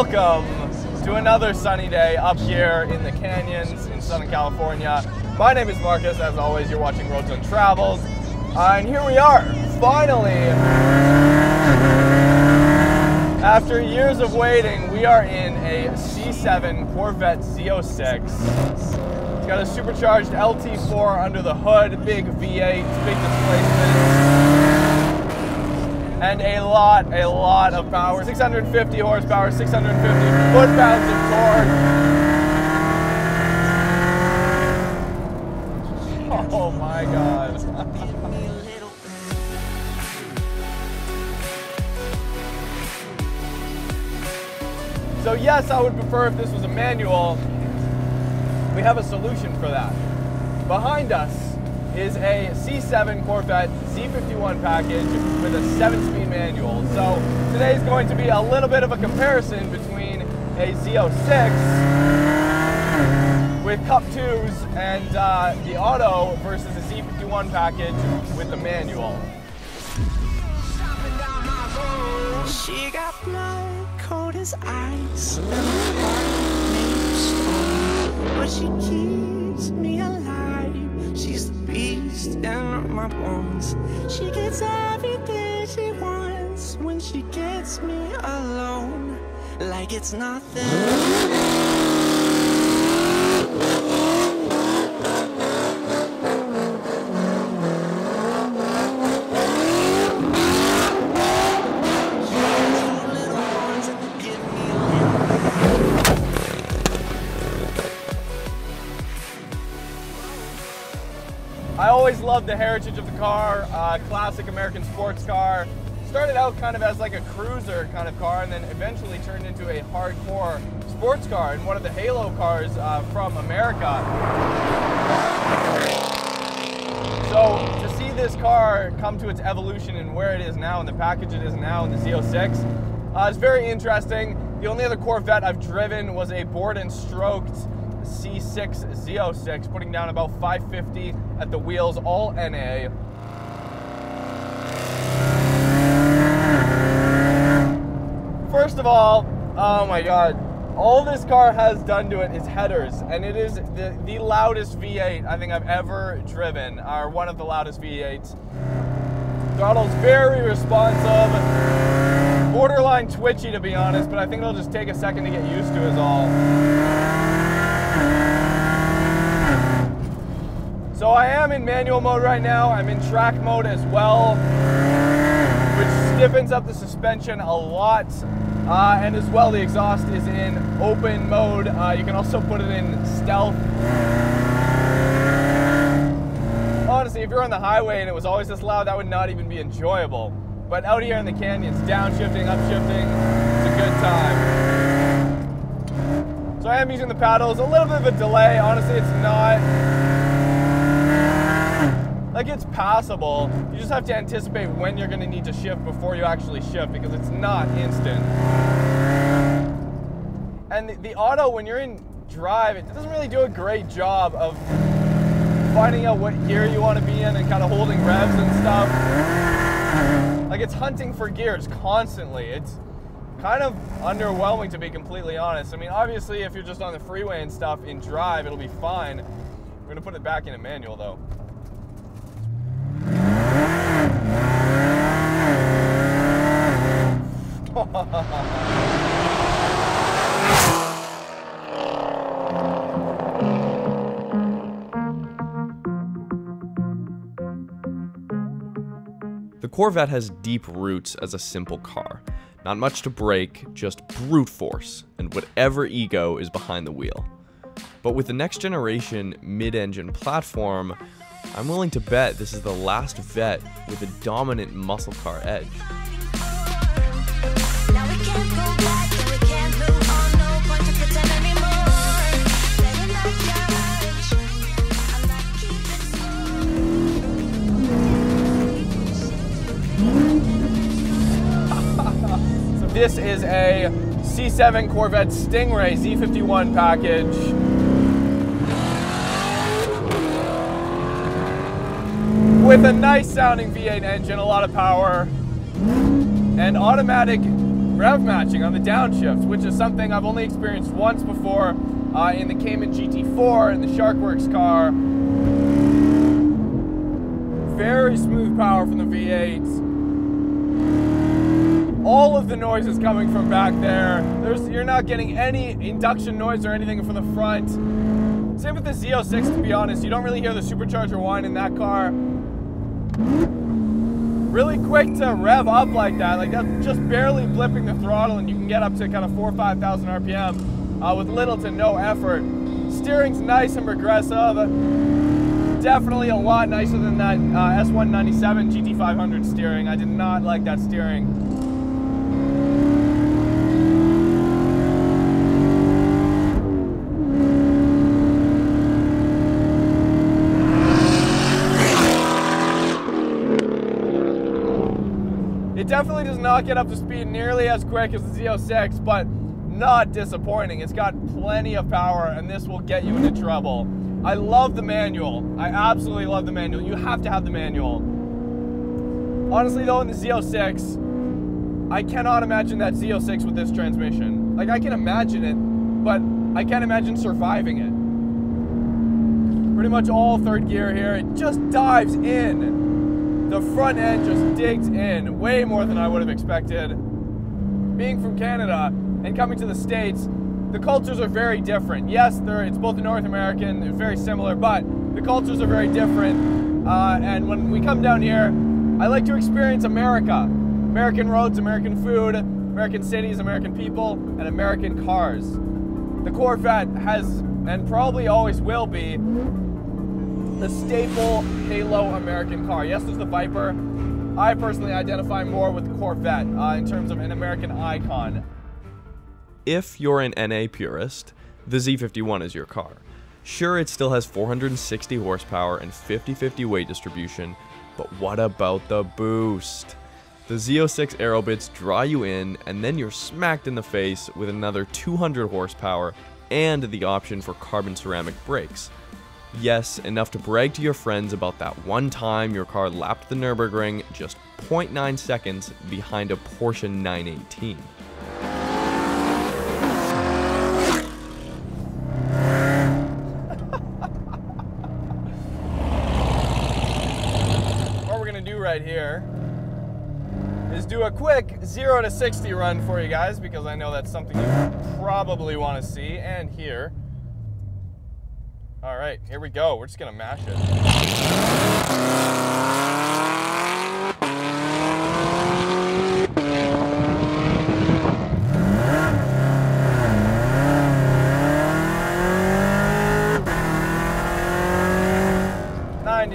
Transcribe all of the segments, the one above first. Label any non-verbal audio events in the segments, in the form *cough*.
welcome to another sunny day up here in the canyons in Southern California. My name is Marcus. As always, you're watching Roads Untraveled. Uh, and here we are, finally. After years of waiting, we are in a C7 Corvette Z06. It's got a supercharged LT4 under the hood, big V8, big displacement and a lot, a lot of power. 650 horsepower, 650 foot-pounds of torque. Oh my god. so yes, I would prefer if this was a manual. We have a solution for that. Behind us is a C7 Corvette Z51 package with a 7-speed manual. So today is going to be a little bit of a comparison between a Z06 with Cup 2s and uh, the auto versus a Z51 package with the manual. She got blood cold as ice but she keeps me alive. She's beast in my bones. She gets everything she wants when she gets me alone, like it's nothing. Always loved the heritage of the car, uh, classic American sports car. Started out kind of as like a cruiser kind of car and then eventually turned into a hardcore sports car and one of the halo cars uh, from America. So to see this car come to its evolution and where it is now and the package it is now in the Z06 uh, is very interesting. The only other Corvette I've driven was a bored and stroked C6 Z06, putting down about 550 at the wheels, all NA. First of all, oh my god, all this car has done to it is headers, and it is the, the loudest V8 I think I've ever driven, or one of the loudest V8s. Throttle's very responsive, borderline twitchy to be honest, but I think it'll just take a second to get used to is all. So I am in manual mode right now. I'm in track mode as well, which stiffens up the suspension a lot. Uh, and as well, the exhaust is in open mode. Uh, you can also put it in stealth. Honestly, if you're on the highway and it was always this loud, that would not even be enjoyable. But out here in the canyons, downshifting, upshifting, it's a good time. So I am using the paddles, a little bit of a delay. Honestly, it's not like it's passable. You just have to anticipate when you're gonna need to shift before you actually shift because it's not instant. And the, the auto, when you're in drive, it doesn't really do a great job of finding out what gear you want to be in and kind of holding revs and stuff. Like it's hunting for gears constantly. It's kind of underwhelming to be completely honest. I mean, obviously, if you're just on the freeway and stuff in drive, it'll be fine. We're gonna put it back in a manual though. *laughs* The Corvette has deep roots as a simple car. Not much to break, just brute force, and whatever ego is behind the wheel. But with the next generation mid engine platform, I'm willing to bet this is the last Vette with a dominant muscle car edge. This is a C7 Corvette Stingray Z51 package. With a nice sounding V8 engine, a lot of power, and automatic rev matching on the downshift, which is something I've only experienced once before uh, in the Cayman GT4 and the Sharkwerks car. Very smooth power from the V8s. All of the noise is coming from back there. There's, you're not getting any induction noise or anything from the front. Same with the Z06, to be honest. You don't really hear the supercharger whine in that car really quick to rev up like that. Like that's just barely blipping the throttle and you can get up to kind of four or 5,000 RPM uh, with little to no effort. Steering's nice and progressive. Definitely a lot nicer than that uh, S197 GT500 steering. I did not like that steering. Definitely does not get up to speed nearly as quick as the Z06, but not disappointing. It's got plenty of power, and this will get you into trouble. I love the manual. I absolutely love the manual. You have to have the manual. Honestly, though, in the Z06, I cannot imagine that Z06 with this transmission. Like, I can imagine it, but I can't imagine surviving it. Pretty much all third gear here. It just dives in the front end just digs in way more than I would have expected. Being from Canada and coming to the States, the cultures are very different. Yes, it's both North American, it's very similar, but the cultures are very different. Uh, and when we come down here, I like to experience America. American roads, American food, American cities, American people, and American cars. The Corvette has, and probably always will be, the staple Halo American car. Yes, there's the Viper. I personally identify more with the Corvette uh, in terms of an American icon. If you're an NA purist, the Z51 is your car. Sure, it still has 460 horsepower and 50-50 weight distribution, but what about the boost? The Z06 Aerobits draw you in, and then you're smacked in the face with another 200 horsepower and the option for carbon ceramic brakes. Yes, enough to brag to your friends about that one time your car lapped the Nürburgring just 0.9 seconds behind a Porsche 918. what we're gonna do right here is do a quick 0 to 60 run for you guys because I know that's something you probably want to see and hear. All right, here we go. We're just gonna mash it.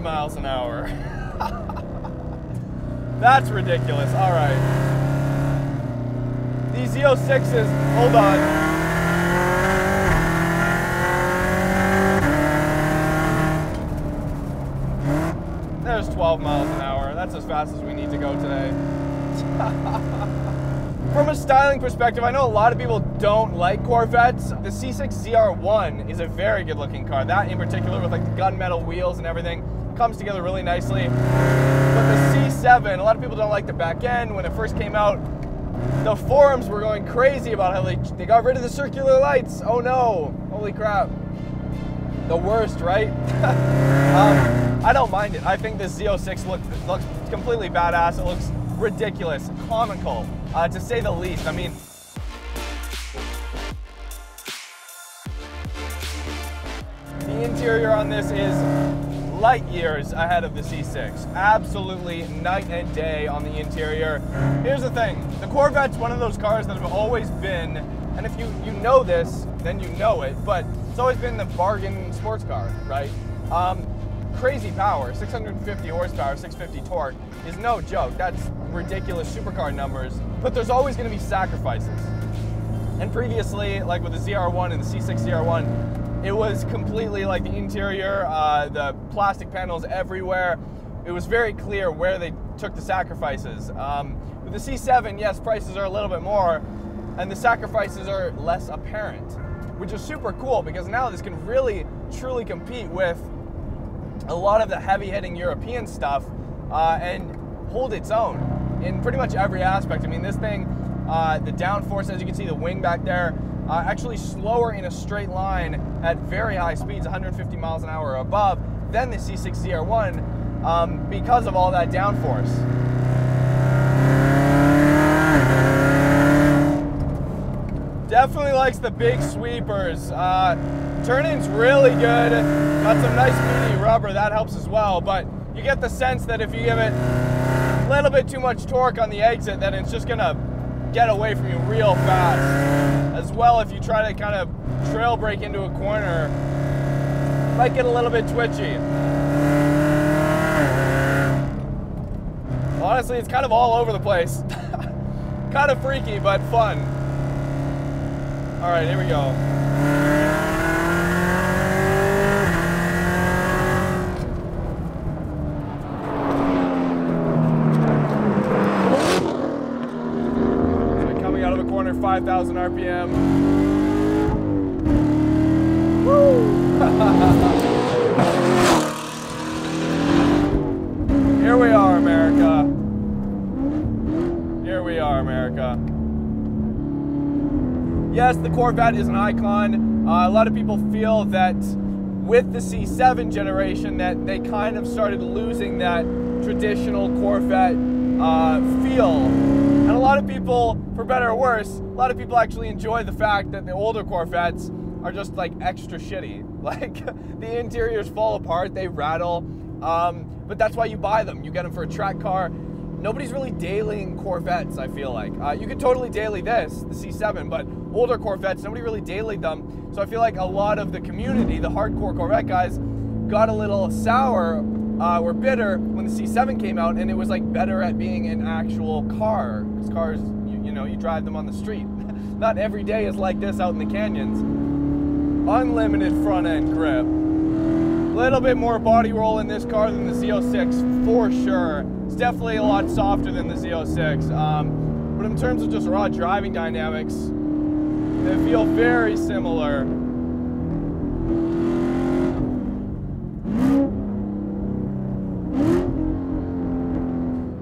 Miles an hour. *laughs* That's ridiculous. All right. These Z06s, hold on. There's 12 miles an hour. That's as fast as we need to go today. *laughs* From a styling perspective, I know a lot of people don't like Corvettes. The C6 ZR1 is a very good looking car. That in particular with like the gunmetal wheels and everything comes together really nicely. But the C7, a lot of people don't like the back end. When it first came out, the forums were going crazy about how they, they got rid of the circular lights. Oh no, holy crap. The worst, right? *laughs* um, I don't mind it. I think this Z06 look, looks completely badass. It looks ridiculous, comical, uh, to say the least. I mean, the interior on this is light years ahead of the C6. Absolutely night and day on the interior. Here's the thing, the Corvette's one of those cars that have always been, and if you, you know this, then you know it, but it's always been the bargain sports car, right? Um, crazy power, 650 horsepower, 650 torque, is no joke. That's ridiculous supercar numbers. But there's always going to be sacrifices. And previously, like with the ZR1 and the C6 ZR1, it was completely like the interior, uh, the plastic panels everywhere. It was very clear where they took the sacrifices. Um, with the C7, yes, prices are a little bit more, and the sacrifices are less apparent, which is super cool because now this can really, truly compete with a lot of the heavy hitting European stuff uh, and hold its own in pretty much every aspect. I mean, this thing Uh, the downforce, as you can see, the wing back there, uh, actually slower in a straight line at very high speeds, 150 miles an hour or above, than the C6 ZR1 um, because of all that downforce. Definitely likes the big sweepers. Uh, Turning's really good. Got some nice meaty rubber, that helps as well. But you get the sense that if you give it a little bit too much torque on the exit, then it's just gonna get away from you real fast. As well, if you try to kind of trail brake into a corner, might get a little bit twitchy. Honestly, it's kind of all over the place. *laughs* kind of freaky, but fun. All right, here we go. So coming out of the corner, 5,000 RPM. Woo! *laughs* Here we are, America. Here we are, America. Yes, the Corvette is an icon. Uh, a lot of people feel that with the C7 generation that they kind of started losing that traditional Corvette uh, feel. A lot of people, for better or worse, a lot of people actually enjoy the fact that the older Corvettes are just like extra shitty. *laughs* Like the interiors fall apart, they rattle, um, but that's why you buy them. You get them for a track car. Nobody's really dailying Corvettes, I feel like. Uh, you could totally daily this, the C7, but older Corvettes, nobody really dailied them. So I feel like a lot of the community, the hardcore Corvette guys, got a little sour uh, or bitter when the C7 came out, and it was like better at being an actual car. Because cars, you, you know, you drive them on the street. *laughs* Not every day is like this out in the canyons. Unlimited front end grip. A little bit more body roll in this car than the Z06 for sure. It's definitely a lot softer than the Z06. Um, but in terms of just raw driving dynamics, they feel very similar.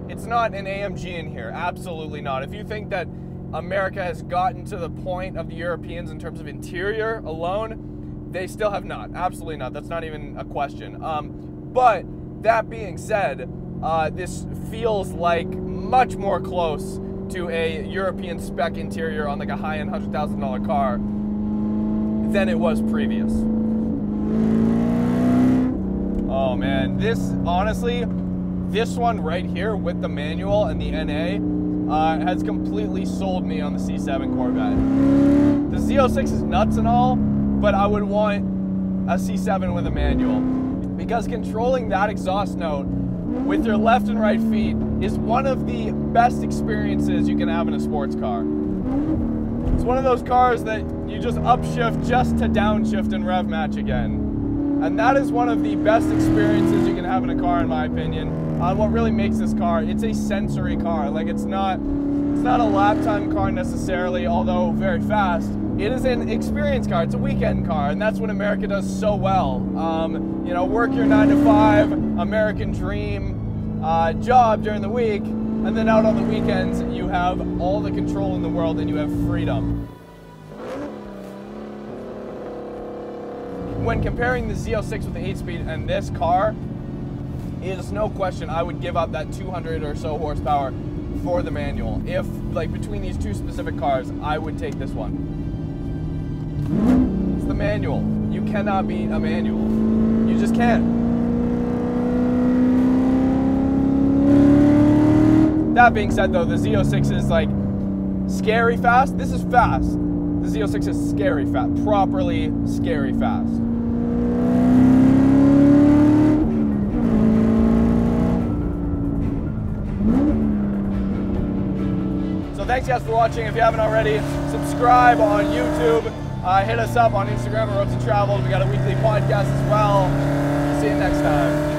It's not an AMG in here, absolutely not. If you think that America has gotten to the point of the Europeans in terms of interior alone, they still have not. Absolutely not. That's not even a question. Um, but that being said, uh, this feels like much more close to a European spec interior on like a high-end hundred thousand dollar car than it was previous. Oh man, this honestly, this one right here with the manual and the NA uh, has completely sold me on the C7 Corvette. The Z06 is nuts and all, but I would want a C7 with a manual because controlling that exhaust note with your left and right feet is one of the best experiences you can have in a sports car. It's one of those cars that you just upshift just to downshift and rev match again. And that is one of the best experiences you can have in a car, in my opinion. On uh, what really makes this car, it's a sensory car. Like it's not, it's not a lap time car necessarily, although very fast. It is an experience car. It's a weekend car, and that's what America does so well. Um, you know, work your nine to five, American dream uh, job during the week, and then out on the weekends you have all the control in the world and you have freedom. When comparing the Z06 with the 8-speed and this car, is no question I would give up that 200 or so horsepower for the manual. If, like, between these two specific cars, I would take this one. It's the manual. You cannot beat a manual. You just can't. That being said, though, the Z06 is like scary fast. This is fast. The Z06 is scary fast, properly scary fast. Guys for watching. If you haven't already, subscribe on YouTube. Uh, hit us up on Instagram at Roads Untraveled. We got a weekly podcast as well. See you next time.